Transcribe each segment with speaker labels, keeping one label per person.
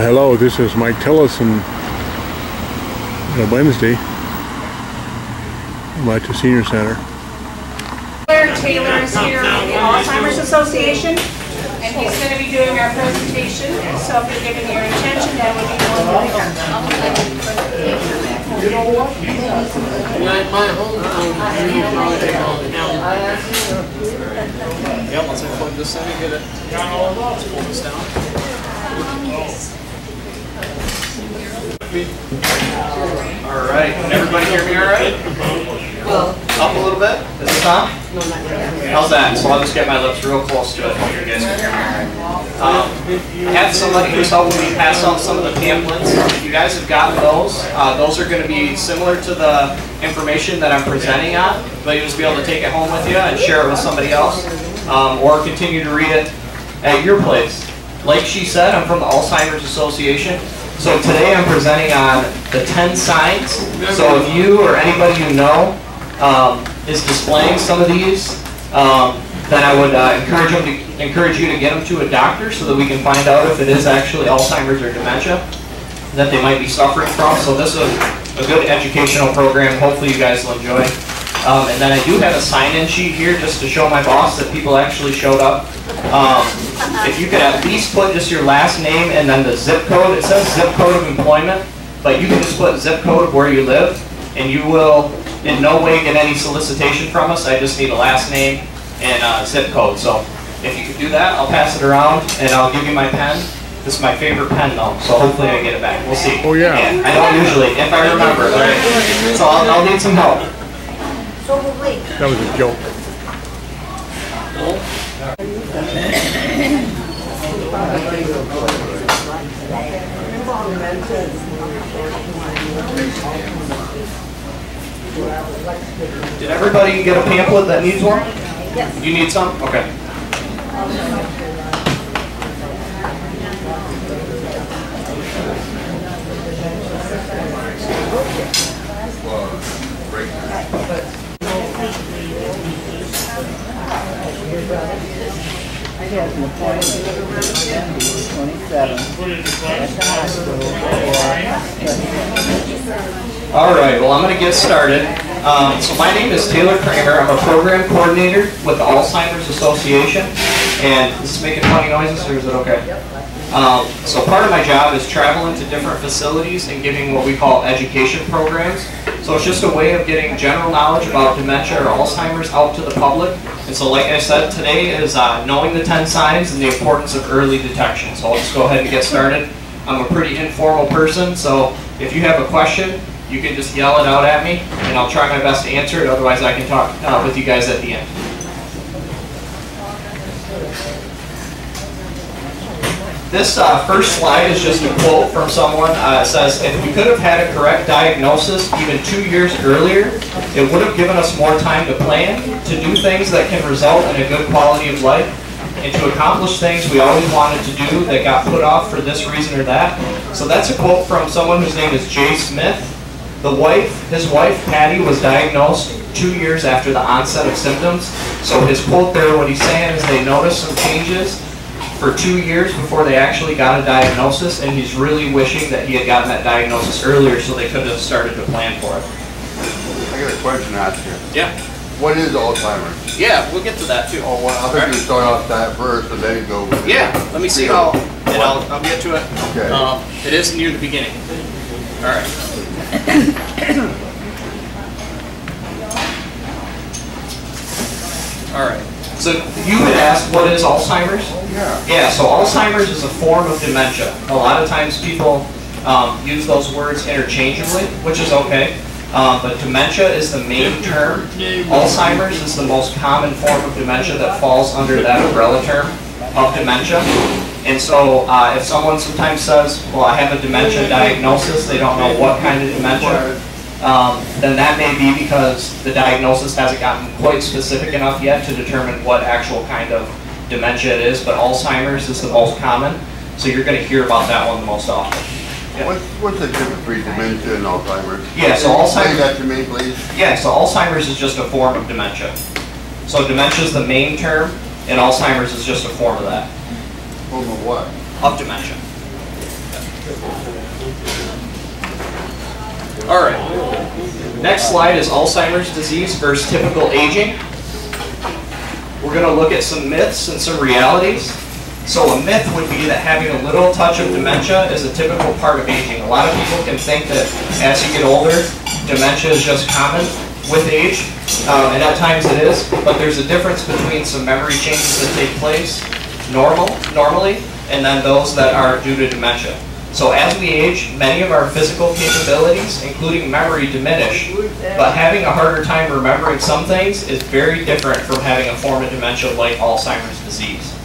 Speaker 1: Well, hello, this is Mike Tillison. On Wednesday, I'm at the Senior Center.
Speaker 2: Claire Taylor is here from the Alzheimer's Association, and he's going to be doing our presentation. So if you're giving your attention, that would be
Speaker 3: My, um, my home phone, you probably take all the.
Speaker 4: Yeah, once I plug this in and get it. Let's pull this down. All right, can everybody hear me all right? Well, Up a little bit? Is this on? How's that? So I'll just get my lips real close to it you guys can hear me all right. Um, I have somebody who's helping me pass on some of the pamphlets. If you guys have gotten those, uh, those are going to be similar to the information that I'm presenting on, but you'll just be able to take it home with you and share it with somebody else, um, or continue to read it at your place. Like she said, I'm from the Alzheimer's Association. So today I'm presenting on the 10 signs. So if you or anybody you know um, is displaying some of these, um, then I would uh, encourage them to encourage you to get them to a doctor so that we can find out if it is actually Alzheimer's or dementia that they might be suffering from. So this is a good educational program. Hopefully you guys will enjoy. Um, and then I do have a sign-in sheet here just to show my boss that people actually showed up. Um, if you could at least put just your last name and then the zip code. It says zip code of employment, but you can just put zip code of where you live, and you will in no way get any solicitation from us. I just need a last name and uh, zip code. So if you could do that, I'll pass it around and I'll give you my pen. This is my favorite pen though, so hopefully I get it back. We'll see.
Speaker 1: Oh, yeah.
Speaker 4: I don't usually, if I remember, right? So I'll, I'll need some help.
Speaker 1: That was a joke.
Speaker 4: Did everybody get a pamphlet that needs one? Yes. You need some? Okay. All right, well, I'm going to get started. Um, so my name is Taylor Kramer. I'm a program coordinator with the Alzheimer's Association. And this is making funny noises or is it okay? Um, so part of my job is traveling to different facilities and giving what we call education programs. So it's just a way of getting general knowledge about dementia or Alzheimer's out to the public. And so like I said, today is uh, knowing the 10 signs and the importance of early detection. So I'll just go ahead and get started. I'm a pretty informal person, so if you have a question, you can just yell it out at me, and I'll try my best to answer it. Otherwise, I can talk uh, with you guys at the end. This uh, first slide is just a quote from someone. Uh, it says, if we could have had a correct diagnosis even two years earlier, it would have given us more time to plan, to do things that can result in a good quality of life, and to accomplish things we always wanted to do that got put off for this reason or that. So that's a quote from someone whose name is Jay Smith. The wife, his wife, Patty, was diagnosed two years after the onset of symptoms. So his quote there, what he's saying is they noticed some changes for two years before they actually got a diagnosis, and he's really wishing that he had gotten that diagnosis earlier so they could have started to plan for it.
Speaker 5: I got a question to ask you.
Speaker 4: Yeah.
Speaker 5: What is Alzheimer's?
Speaker 4: Yeah, we'll get to that too.
Speaker 5: Oh, well, I think you start off that first and then go.
Speaker 4: Yeah, let me see how, and I'll, I'll get to it.
Speaker 5: Okay.
Speaker 4: Um, it is near the beginning. All right. All right. So you had ask, what is Alzheimer's?
Speaker 5: Yeah.
Speaker 4: Yeah, so Alzheimer's is a form of dementia. A lot of times people um, use those words interchangeably, which is okay. Um, but dementia is the main term. Alzheimer's is the most common form of dementia that falls under that umbrella term of dementia. And so uh, if someone sometimes says, well, I have a dementia diagnosis, they don't know what kind of dementia, um, then that may be because the diagnosis hasn't gotten quite specific enough yet to determine what actual kind of dementia it is, but Alzheimer's is the most common, so you're going to hear about that one the most often. Yeah.
Speaker 5: What's, what's the difference between dementia and Alzheimer's?
Speaker 4: Yeah, so
Speaker 5: Explain
Speaker 4: Alzheimer's-
Speaker 5: that to me, please.
Speaker 4: Yeah, so Alzheimer's is just a form of dementia. So dementia is the main term, and Alzheimer's is just a form of that,
Speaker 5: Form of what?
Speaker 4: of dementia. All right. Next slide is Alzheimer's disease versus typical aging. We're going to look at some myths and some realities. So a myth would be that having a little touch of dementia is a typical part of aging. A lot of people can think that as you get older, dementia is just common with age, um, and at times it is, but there's a difference between some memory changes that take place normal, normally, and then those that are due to dementia. So as we age, many of our physical capabilities, including memory, diminish. But having a harder time remembering some things is very different from having a form of dementia like Alzheimer's disease.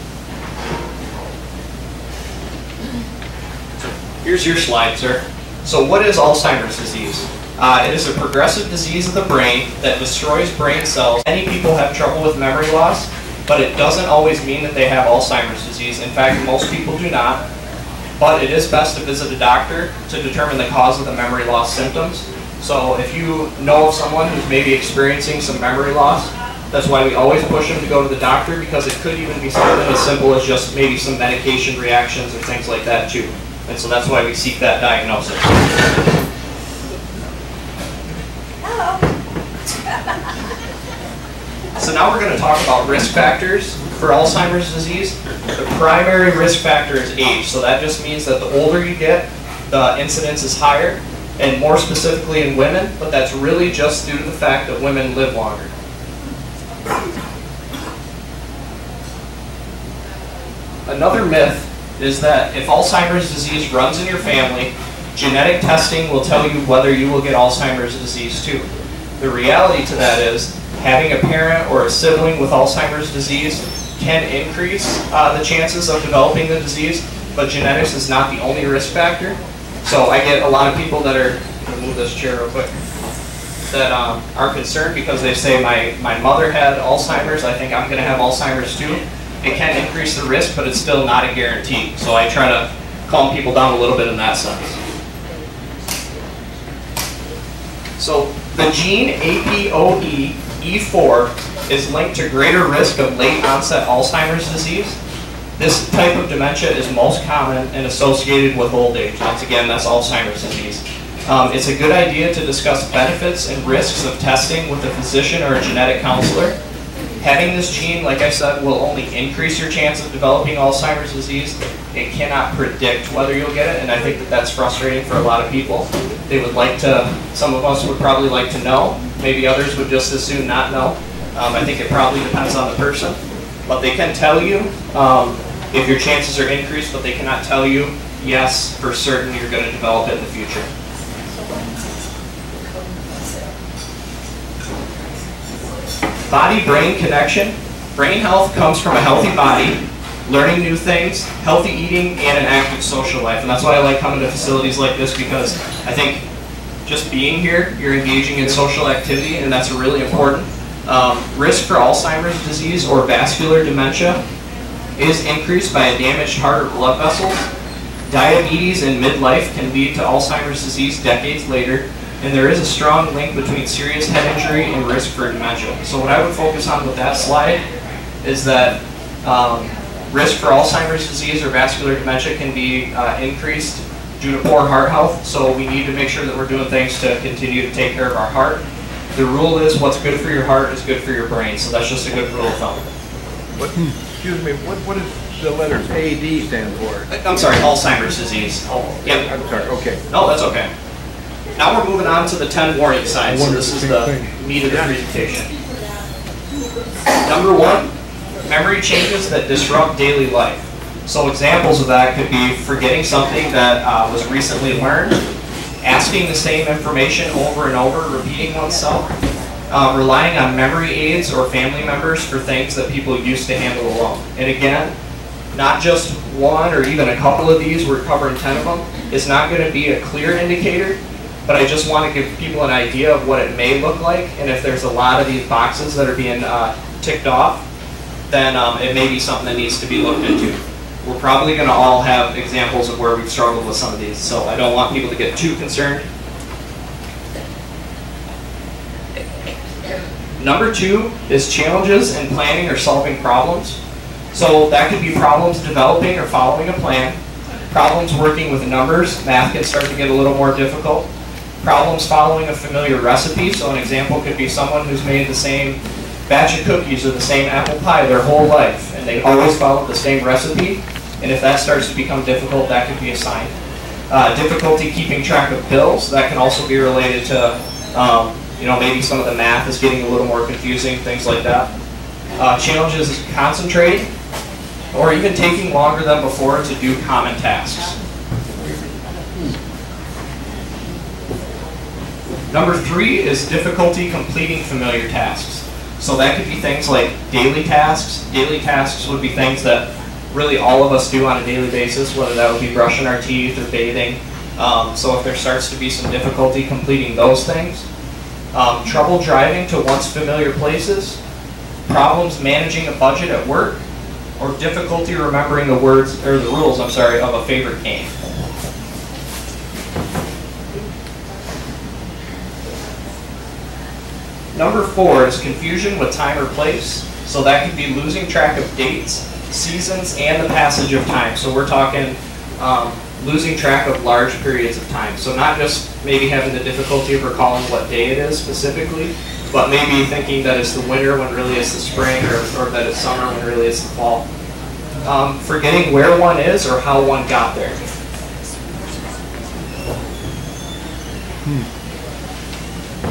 Speaker 4: Here's your slide, sir. So what is Alzheimer's disease? Uh, it is a progressive disease of the brain that destroys brain cells. Many people have trouble with memory loss, but it doesn't always mean that they have Alzheimer's disease. In fact, most people do not. But it is best to visit a doctor to determine the cause of the memory loss symptoms. So if you know of someone who's maybe experiencing some memory loss, that's why we always push them to go to the doctor because it could even be something as simple as just maybe some medication reactions or things like that too. And so that's why we seek that diagnosis. Hello. So now we're going to talk about risk factors for Alzheimer's disease. The primary risk factor is age. So that just means that the older you get, the incidence is higher, and more specifically in women, but that's really just due to the fact that women live longer. Another myth is that if Alzheimer's disease runs in your family, genetic testing will tell you whether you will get Alzheimer's disease too. The reality to that is having a parent or a sibling with Alzheimer's disease can increase uh, the chances of developing the disease, but genetics is not the only risk factor. So I get a lot of people that are, I'm move this chair real quick, that um, are concerned because they say my, my mother had Alzheimer's, I think I'm going to have Alzheimer's too. It can increase the risk, but it's still not a guarantee. So I try to calm people down a little bit in that sense. So the gene APOE E4 is linked to greater risk of late onset Alzheimer's disease. This type of dementia is most common and associated with old age. Once again, that's Alzheimer's disease. Um, it's a good idea to discuss benefits and risks of testing with a physician or a genetic counselor. Having this gene, like I said, will only increase your chance of developing Alzheimer's disease. It cannot predict whether you'll get it, and I think that that's frustrating for a lot of people. They would like to, some of us would probably like to know, maybe others would just as soon not know. Um, I think it probably depends on the person. But they can tell you um, if your chances are increased, but they cannot tell you, yes, for certain you're going to develop it in the future. Body-brain connection. Brain health comes from a healthy body, learning new things, healthy eating, and an active social life. And that's why I like coming to facilities like this because I think just being here, you're engaging in social activity, and that's really important. Um, risk for Alzheimer's disease or vascular dementia is increased by a damaged heart or blood vessels. Diabetes in midlife can lead to Alzheimer's disease decades later, and there is a strong link between serious head injury and risk for dementia. So what I would focus on with that slide is that um, risk for Alzheimer's disease or vascular dementia can be uh, increased due to poor heart health, so we need to make sure that we're doing things to continue to take care of our heart. The rule is what's good for your heart is good for your brain, so that's just a good rule of thumb.
Speaker 6: What, excuse me, what, what does the letters AD stand for?
Speaker 4: I'm sorry, Alzheimer's disease.
Speaker 6: Oh,
Speaker 4: Yep.
Speaker 6: I'm sorry, okay.
Speaker 4: No, that's okay. Now we're moving on to the 10 warning signs, so this is the meat of the presentation. Number one, memory changes that disrupt daily life. So examples of that could be forgetting something that uh, was recently learned, asking the same information over and over, repeating oneself, uh, relying on memory aids or family members for things that people used to handle alone. And again, not just one or even a couple of these, we're covering 10 of them, is not going to be a clear indicator, but I just want to give people an idea of what it may look like, and if there's a lot of these boxes that are being uh, ticked off, then um, it may be something that needs to be looked into. We're probably going to all have examples of where we've struggled with some of these, so I don't want people to get too concerned. Number two is challenges in planning or solving problems. So that could be problems developing or following a plan. Problems working with numbers, math can start to get a little more difficult. Problems following a familiar recipe, so an example could be someone who's made the same batch of cookies or the same apple pie their whole life, and they always follow the same recipe, and if that starts to become difficult, that could be a sign. Uh, difficulty keeping track of bills, that can also be related to, um, you know, maybe some of the math is getting a little more confusing, things like that. Uh, challenges concentrating, or even taking longer than before to do common tasks. Number three is difficulty completing familiar tasks. So that could be things like daily tasks. Daily tasks would be things that really all of us do on a daily basis, whether that would be brushing our teeth or bathing. Um, so if there starts to be some difficulty completing those things, um, trouble driving to once familiar places, problems managing a budget at work, or difficulty remembering the words or the rules, I'm sorry, of a favorite game. Number four is confusion with time or place. So that could be losing track of dates, seasons, and the passage of time. So we're talking um, losing track of large periods of time. So not just maybe having the difficulty of recalling what day it is specifically, but maybe thinking that it's the winter when really it's the spring, or, or that it's summer when really it's the fall. Um, forgetting where one is or how one got there.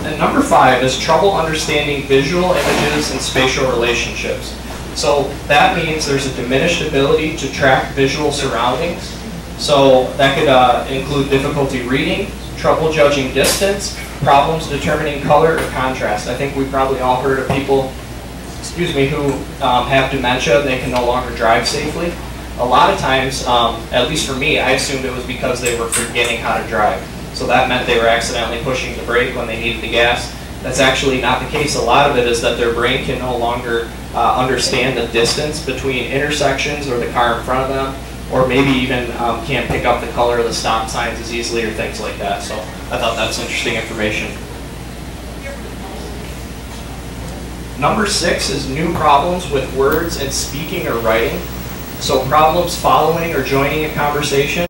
Speaker 4: And number five is trouble understanding visual images and spatial relationships. So that means there's a diminished ability to track visual surroundings. So that could uh, include difficulty reading, trouble judging distance, problems determining color or contrast. I think we've probably all heard of people, excuse me, who um, have dementia and they can no longer drive safely. A lot of times, um, at least for me, I assumed it was because they were forgetting how to drive. So that meant they were accidentally pushing the brake when they needed the gas. That's actually not the case. A lot of it is that their brain can no longer uh, understand the distance between intersections or the car in front of them, or maybe even um, can't pick up the color of the stop signs as easily or things like that. So I thought that's interesting information. Number six is new problems with words and speaking or writing. So problems following or joining a conversation.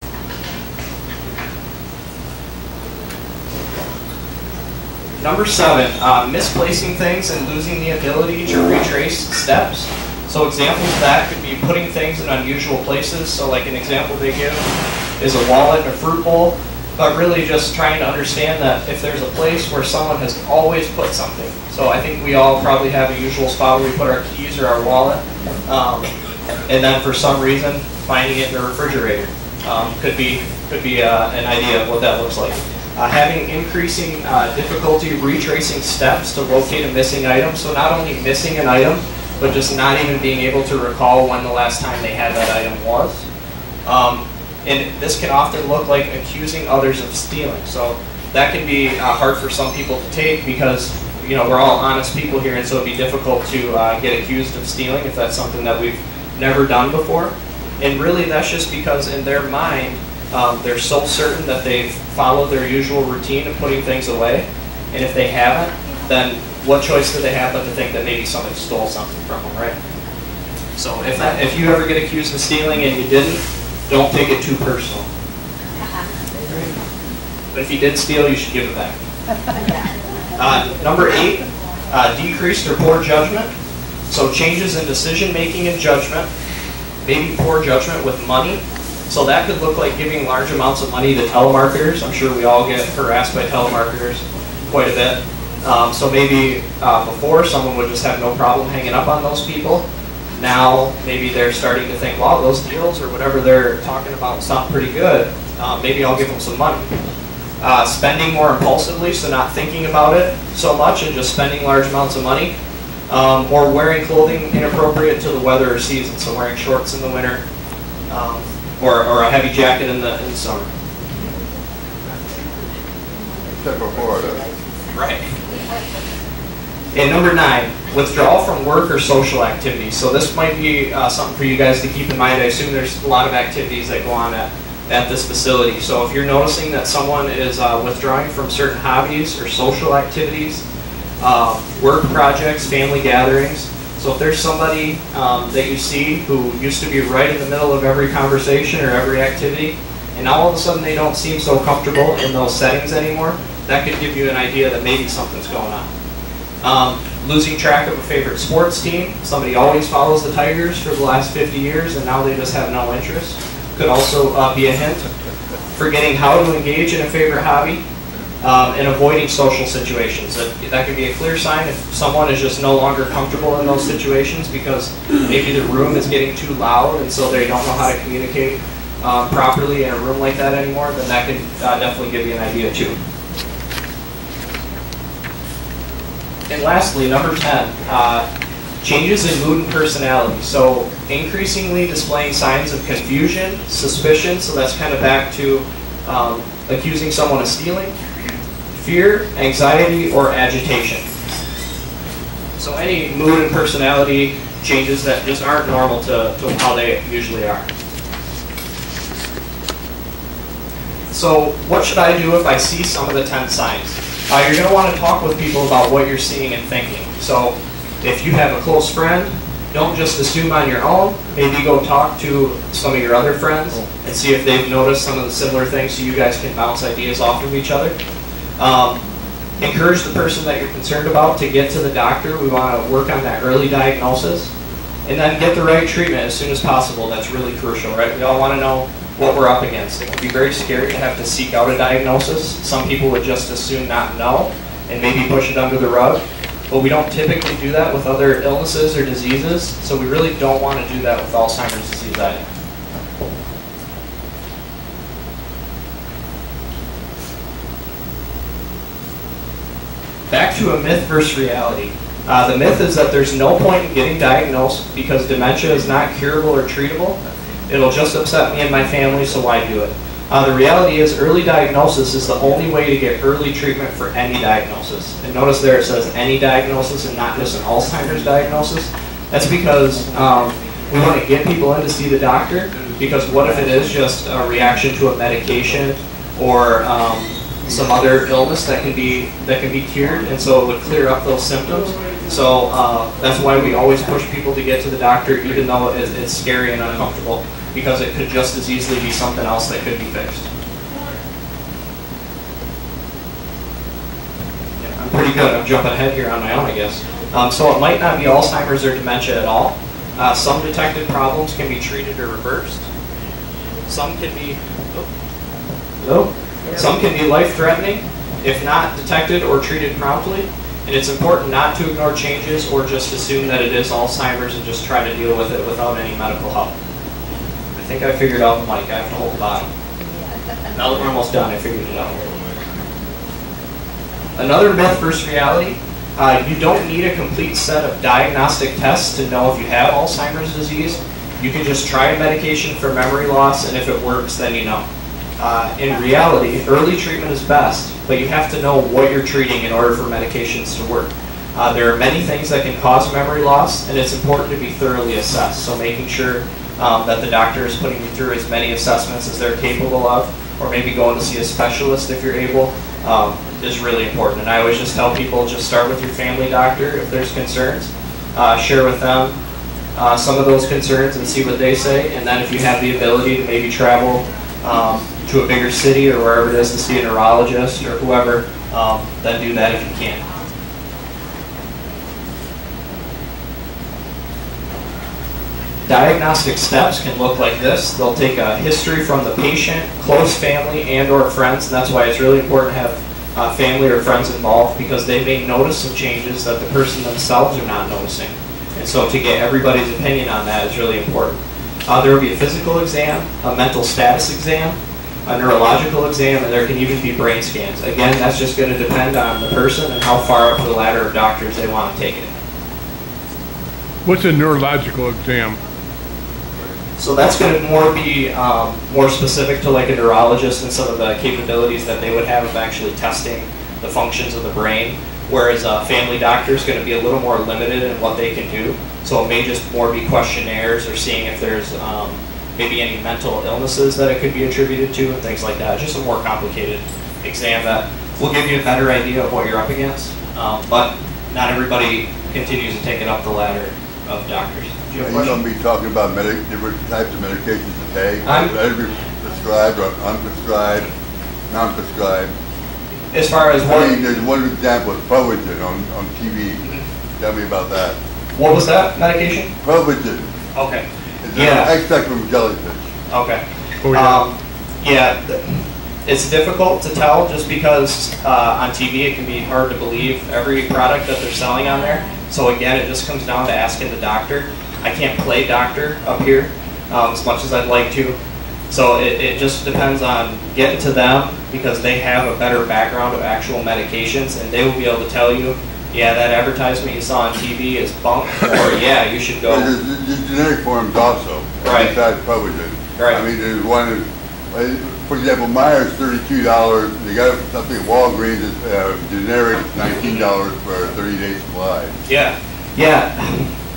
Speaker 4: Number seven, uh, misplacing things and losing the ability to retrace steps. So examples of that could be putting things in unusual places. So like an example they give is a wallet and a fruit bowl, but really just trying to understand that if there's a place where someone has always put something. So I think we all probably have a usual spot where we put our keys or our wallet, um, and then for some reason finding it in the refrigerator um, could be could be uh, an idea of what that looks like. Uh, having increasing uh, difficulty retracing steps to locate a missing item. So not only missing an item, but just not even being able to recall when the last time they had that item was. Um, and this can often look like accusing others of stealing. So that can be uh, hard for some people to take because you know we're all honest people here, and so it'd be difficult to uh, get accused of stealing if that's something that we've never done before. And really, that's just because in their mind, um, they're so certain that they've followed their usual routine of putting things away, and if they haven't, then what choice do they have but to think that maybe somebody stole something from them, right? So if that, if you ever get accused of stealing and you didn't, don't take it too personal. But if you did steal, you should give it back. Uh, number eight, uh, decreased or poor judgment. So changes in decision making and judgment, maybe poor judgment with money. So that could look like giving large amounts of money to telemarketers. I'm sure we all get harassed by telemarketers quite a bit. Um, so maybe uh, before someone would just have no problem hanging up on those people. Now maybe they're starting to think, wow, those deals or whatever they're talking about sound pretty good. Uh, maybe I'll give them some money. Uh, spending more impulsively, so not thinking about it so much and just spending large amounts of money. Um, or wearing clothing inappropriate to the weather or season, so wearing shorts in the winter um, or, or a heavy jacket in the, in the summer.
Speaker 5: Except for Florida.
Speaker 4: Right. And number nine, withdrawal from work or social activities. So this might be uh, something for you guys to keep in mind. I assume there's a lot of activities that go on at, at this facility. So if you're noticing that someone is uh, withdrawing from certain hobbies or social activities, uh, work projects, family gatherings. So if there's somebody um, that you see who used to be right in the middle of every conversation or every activity, and now all of a sudden they don't seem so comfortable in those settings anymore, that could give you an idea that maybe something's going on. Um, losing track of a favorite sports team, somebody always follows the Tigers for the last 50 years and now they just have no interest, could also uh, be a hint. Forgetting how to engage in a favorite hobby, um, and avoiding social situations. That, that could be a clear sign if someone is just no longer comfortable in those situations because maybe the room is getting too loud and so they don't know how to communicate um, properly in a room like that anymore, then that can uh, definitely give you an idea too. And lastly, number 10, uh, changes in mood and personality. So increasingly displaying signs of confusion, suspicion, so that's kind of back to um, accusing someone of stealing, fear, anxiety, or agitation. So any mood and personality changes that just aren't normal to, to how they usually are. So what should I do if I see some of the 10 signs? Uh, you're going to want to talk with people about what you're seeing and thinking. So if you have a close friend, don't just assume on your own. Maybe go talk to some of your other friends and see if they've noticed some of the similar things so you guys can bounce ideas off of each other. Um, encourage the person that you're concerned about to get to the doctor. We want to work on that early diagnosis. And then get the right treatment as soon as possible. That's really crucial, right? We all want to know what we're up against. It can be very scary to have to seek out a diagnosis. Some people would just as soon not know and maybe push it under the rug. But we don't typically do that with other illnesses or diseases, so we really don't want to do that with Alzheimer's disease either. To a myth versus reality. Uh, the myth is that there's no point in getting diagnosed because dementia is not curable or treatable. It'll just upset me and my family, so why do it? Uh, the reality is early diagnosis is the only way to get early treatment for any diagnosis. And notice there it says any diagnosis and not just an Alzheimer's diagnosis. That's because um, we want to get people in to see the doctor because what if it is just a reaction to a medication or um, some other illness that can be that can be cured, and so it would clear up those symptoms. So uh, that's why we always push people to get to the doctor, even though it, it's scary and uncomfortable, because it could just as easily be something else that could be fixed. Yeah, I'm pretty good. I'm jumping ahead here on my own, I guess. Um, so it might not be Alzheimer's or dementia at all. Uh, some detected problems can be treated or reversed. Some can be. Oh, hello? Some can be life-threatening if not detected or treated promptly. And it's important not to ignore changes or just assume that it is Alzheimer's and just try to deal with it without any medical help. I think I figured out Mike. I have to hold the bottom. Now that we're almost done, I figured it out. Another myth versus reality. Uh, you don't need a complete set of diagnostic tests to know if you have Alzheimer's disease. You can just try a medication for memory loss, and if it works, then you know. Uh, in reality, early treatment is best, but you have to know what you're treating in order for medications to work. Uh, there are many things that can cause memory loss, and it's important to be thoroughly assessed. So making sure um, that the doctor is putting you through as many assessments as they're capable of, or maybe going to see a specialist if you're able, um, is really important. And I always just tell people just start with your family doctor if there's concerns. Uh, share with them uh, some of those concerns and see what they say. And then if you have the ability to maybe travel um, to a bigger city or wherever it is to see a neurologist or whoever, um, then do that if you can. Diagnostic steps can look like this. They'll take a history from the patient, close family, and or friends. And that's why it's really important to have uh, family or friends involved because they may notice some changes that the person themselves are not noticing. And so to get everybody's opinion on that is really important. Uh, there will be a physical exam, a mental status exam, a neurological exam, and there can even be brain scans. Again, that's just going to depend on the person and how far up the ladder of doctors they want to take it.
Speaker 1: What's a neurological exam?
Speaker 4: So that's going to more be um, more specific to like a neurologist and some of the capabilities that they would have of actually testing the functions of the brain. Whereas a family doctor is going to be a little more limited in what they can do. So it may just more be questionnaires or seeing if there's um, maybe any mental illnesses that it could be attributed to and things like that. Just a more complicated exam that will give you a better idea of what you're up against. Um, but not everybody continues to take it up the ladder of doctors. Do you have a
Speaker 5: You're
Speaker 4: question?
Speaker 5: gonna be talking about medic, different types of medications to take.
Speaker 4: I'm-
Speaker 5: Every, prescribed or unprescribed, non-prescribed.
Speaker 4: As far as
Speaker 5: I
Speaker 4: what,
Speaker 5: mean, there's one example, Prevagen on, on TV. Tell me about that.
Speaker 4: what was that medication?
Speaker 5: Prevagen,
Speaker 4: Okay,
Speaker 5: it's
Speaker 4: Yeah.
Speaker 5: an extract from jellyfish.
Speaker 4: okay.
Speaker 1: Oh, yeah.
Speaker 4: Um, yeah, th- it's difficult to tell just because uh, on TV it can be hard to believe every product that they're selling on there. So again, it just comes down to asking the doctor. I can't play doctor up here um, as much as I'd like to. So it, it just depends on getting to them because they have a better background of actual medications and they will be able to tell you, yeah, that advertisement you saw on TV is bunk, or yeah, you should go.
Speaker 5: There's, there's generic forms also.
Speaker 4: Right.
Speaker 5: Besides Prevagen.
Speaker 4: Right.
Speaker 5: I mean, there's one, uh, for example, Meijer's thirty-two dollars, they got something at Walgreens, it's, uh, generic nineteen dollars for a thirty-day supply.
Speaker 4: Yeah, yeah.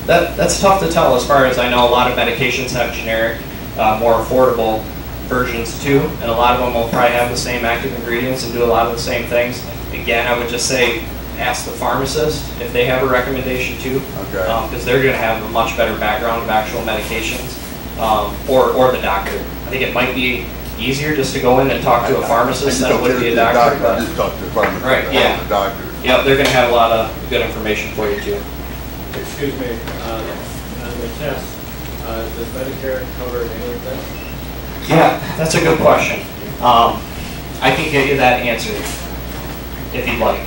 Speaker 4: That, that's tough to tell as far as I know. A lot of medications have generic, uh, more affordable versions too, and a lot of them will probably have the same active ingredients and do a lot of the same things. Again, I would just say ask the pharmacist if they have a recommendation too,
Speaker 5: Okay.
Speaker 4: because they're going to have a much better background of actual medications, um, or or the doctor. I think it might be easier just to go in and talk to a pharmacist than it would be a
Speaker 5: the
Speaker 4: doctor.
Speaker 5: I
Speaker 4: But
Speaker 5: just talked to the pharmacist.
Speaker 4: Right,
Speaker 5: not
Speaker 4: yeah.
Speaker 5: The doctor.
Speaker 4: yeah, they're going to have a lot of good information for you too.
Speaker 7: Excuse me, uh, on the test, uh, does Medicare cover any of this?
Speaker 4: Yeah, that's a good question. Um, I can get you that answer if you'd like.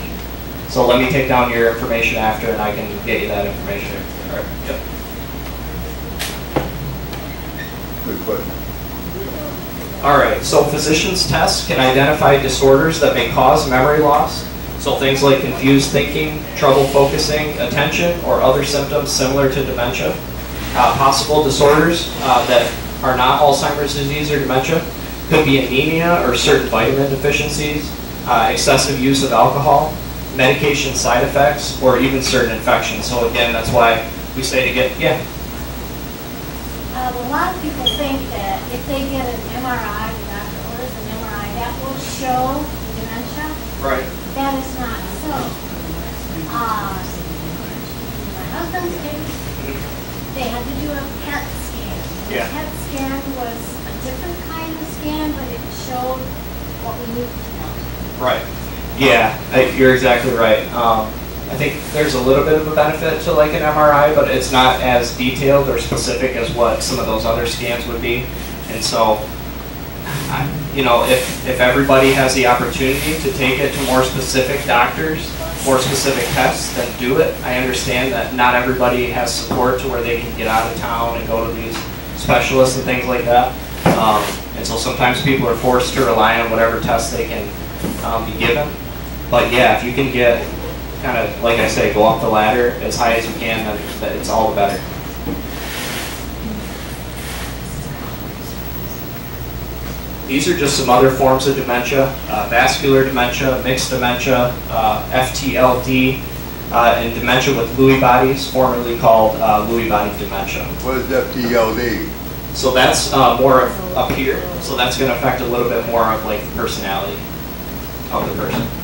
Speaker 4: So let me take down your information after and I can get you that information. All right, yep.
Speaker 5: Good question.
Speaker 4: All right, so physician's tests can identify disorders that may cause memory loss. So things like confused thinking, trouble focusing, attention, or other symptoms similar to dementia. Uh, possible disorders uh, that are not Alzheimer's disease or dementia could be anemia or certain vitamin deficiencies, uh, excessive use of alcohol, medication side effects, or even certain infections. So again, that's why we say to get, yeah,
Speaker 8: Uh, a lot of people think that if they get an MRI, the doctor orders an MRI, that will show dementia.
Speaker 4: right,
Speaker 8: That is not so. Uh, my husband's case, they had to do a PET scan. The
Speaker 4: Yeah.
Speaker 8: PET scan was a different kind of scan, but it showed what we needed to know.
Speaker 4: Right. Yeah, I- you're exactly right. Um, I think there's a little bit of a benefit to like an MRI, but it's not as detailed or specific as what some of those other scans would be. And so, you know, if, if everybody has the opportunity to take it to more specific doctors, more specific tests, then do it. I understand that not everybody has support to where they can get out of town and go to these specialists and things like that. Um, and so sometimes people are forced to rely on whatever tests they can um, be given. But yeah, if you can get kind of, like I say, go up the ladder as high as you can, then then it's all the better. These are just some other forms of dementia, uh, vascular dementia, mixed dementia, uh, FTLD, uh, and dementia with Lewy bodies, formerly called uh, Lewy body dementia.
Speaker 5: What is FTLD?
Speaker 4: So that's uh, more of up here. So that's going to affect a little bit more of like the personality of the person.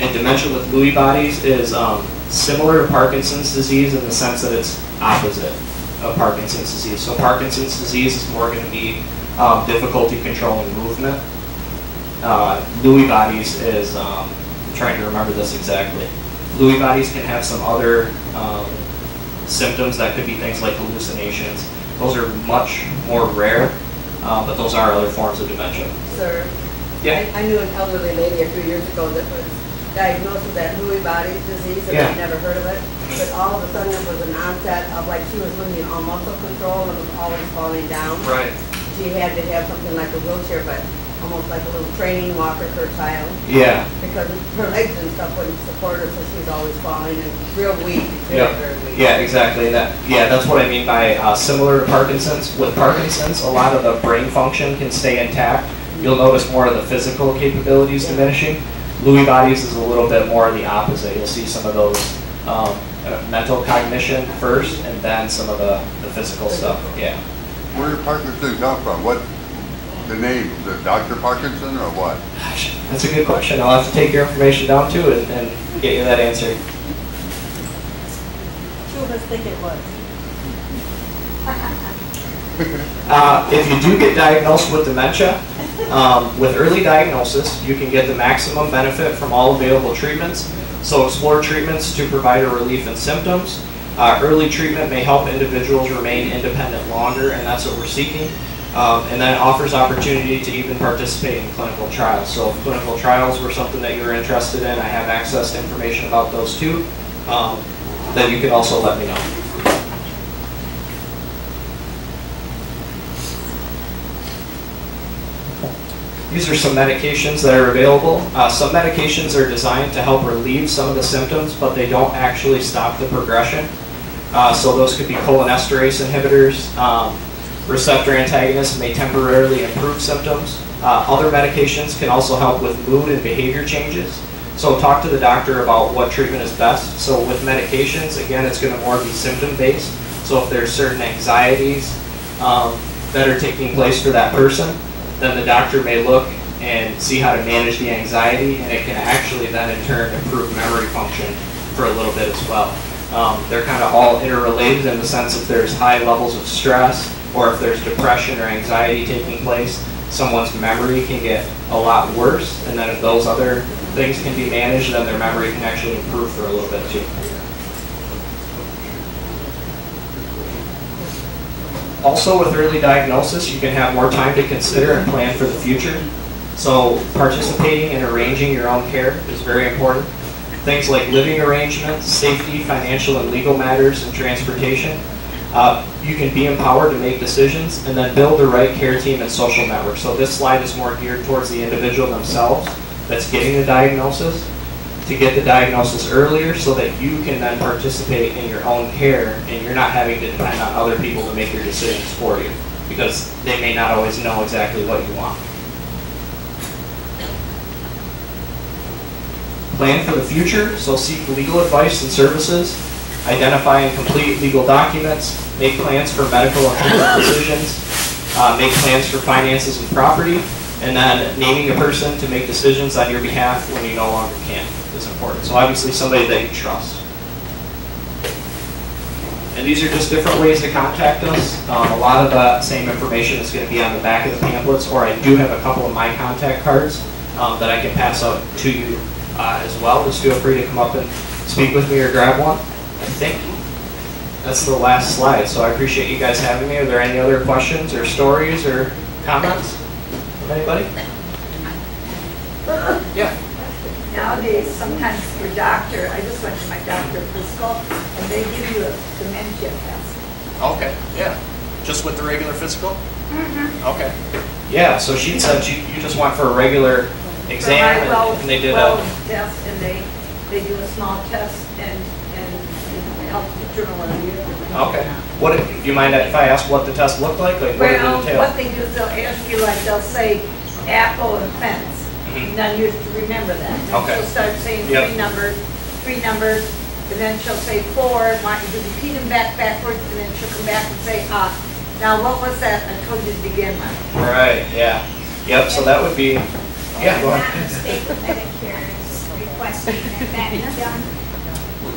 Speaker 4: And dementia with Lewy bodies is um, similar to Parkinson's disease in the sense that it's opposite of Parkinson's disease. So Parkinson's disease is more going to be um, difficulty controlling movement. Uh, Lewy bodies is, um, I'm trying to remember this exactly. Lewy bodies can have some other um, symptoms that could be things like hallucinations. Those are much more rare, uh, but those are other forms of dementia.
Speaker 3: Sir,
Speaker 4: Yeah.
Speaker 3: I I knew an elderly lady a few years ago that was diagnosed with that Lewy body disease, and
Speaker 4: Yeah.
Speaker 3: I'd never heard of it. But all of a sudden, it was an onset of like she was losing all muscle control and was always falling down.
Speaker 4: Right.
Speaker 3: She had to have something like a wheelchair, but almost like a little training walker for a child,
Speaker 4: Yeah.
Speaker 3: because her legs and stuff wouldn't support her, so she's always falling and real weak, very,
Speaker 4: Yeah.
Speaker 3: very weak.
Speaker 4: Yeah, exactly. That yeah, that's what I mean by uh, similar to Parkinson's. With Parkinson's, a lot of the brain function can stay intact. You'll notice more of the physical capabilities diminishing. Lewy bodies is a little bit more of the opposite. You'll see some of those um, uh, mental cognition first, and then some of the, the physical stuff. Yeah.
Speaker 5: Where did Parkinson come from? What, the name, is it Dr. Parkinson or what?
Speaker 4: Gosh, That's a good question. I'll have to take your information down too and, and get you that answer.
Speaker 3: Two of us think it was.
Speaker 4: Uh, if you do get diagnosed with dementia, um, with early diagnosis, you can get the maximum benefit from all available treatments. So explore treatments to provide a relief in symptoms. Uh, early treatment may help individuals remain independent longer, and that's what we're seeking. Um, and then offers opportunity to even participate in clinical trials. So if clinical trials were something that you're interested in, I have access to information about those too. Um, then you can also let me know. These are some medications that are available. Uh, some medications are designed to help relieve some of the symptoms, but they don't actually stop the progression. Uh, so those could be cholinesterase inhibitors. Um, receptor antagonists may temporarily improve symptoms. Uh, other medications can also help with mood and behavior changes. So talk to the doctor about what treatment is best. So with medications, again, it's going to more be symptom based. So if there's certain anxieties um, that are taking place for that person, then the doctor may look and see how to manage the anxiety, and it can actually then in turn improve memory function for a little bit as well. Um, they're kind of all interrelated in the sense if there's high levels of stress or if there's depression or anxiety taking place, someone's memory can get a lot worse, and then if those other things can be managed, then their memory can actually improve for a little bit too. Also, with early diagnosis, you can have more time to consider and plan for the future. So, participating in arranging your own care is very important. Things like living arrangements, safety, financial and legal matters, and transportation. Uh, you can be empowered to make decisions and then build the right care team and social network. So, this slide is more geared towards the individual themselves that's getting the diagnosis to get the diagnosis earlier so that you can then participate in your own care and you're not having to depend on other people to make your decisions for you because they may not always know exactly what you want. Plan for the future, so seek legal advice and services, identify and complete legal documents, make plans for medical and health decisions, uh, make plans for finances and property, and then naming a person to make decisions on your behalf when you no longer can is important. So obviously somebody that you trust. And these are just different ways to contact us. Um, a lot of the same information is going to be on the back of the pamphlets, or I do have a couple of my contact cards um, that I can pass out to you uh, as well. Just feel free to come up and speak with me or grab one. I think that's the last slide. So I appreciate you guys having me. Are there any other questions or stories or comments from anybody? Yeah.
Speaker 9: Nowadays, sometimes your doctor, I just went to my doctor for physical, and they give you a dementia test.
Speaker 4: Okay, yeah. Just with the regular physical? Mm-hmm. Okay. Yeah, so she said you, you just went for a regular exam and-
Speaker 9: well-
Speaker 4: and they did
Speaker 9: well
Speaker 4: a,
Speaker 9: Test, and they, they do a small test and, and it helps determine whether you.
Speaker 4: okay. What, do you mind if I ask what the test looked like? Like, what did it
Speaker 9: Well,
Speaker 4: entail?
Speaker 9: what they do is they'll ask you, like, they'll say apple and fence. Now you remember that. Then
Speaker 4: Okay.
Speaker 9: She'll start saying
Speaker 4: Yep.
Speaker 9: three numbers, three numbers, and then she'll say four, and want you to repeat them back backwards, and then she'll come back and say, ah, now what was that I told you to begin with?
Speaker 4: Right, yeah. Yep, so that would be, yeah, go
Speaker 8: That
Speaker 4: ahead.
Speaker 8: mistake Medicare is requesting that that be done,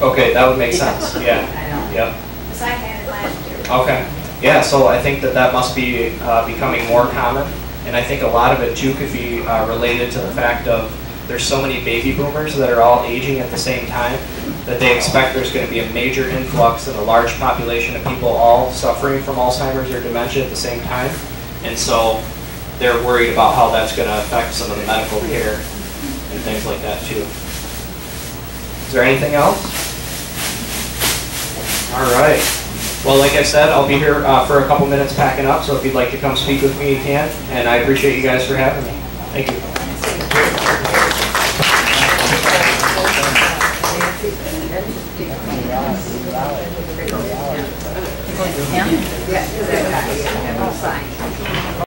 Speaker 4: Okay, that would make sense, yeah. Yep.
Speaker 8: because I had it last year.
Speaker 4: Okay, yeah, so I think that that must be uh, becoming more common, and I think a lot of it too could be uh, related to the fact of there's so many baby boomers that are all aging at the same time that they expect there's going to be a major influx and a large population of people all suffering from Alzheimer's or dementia at the same time, and so they're worried about how that's going to affect some of the medical care and things like that too. Is there anything else? All right. Well, like I said, I'll be here uh, for a couple minutes packing up, so if you'd like to come speak with me, you can. And I appreciate you guys for having me. Thank you. Yeah, yeah,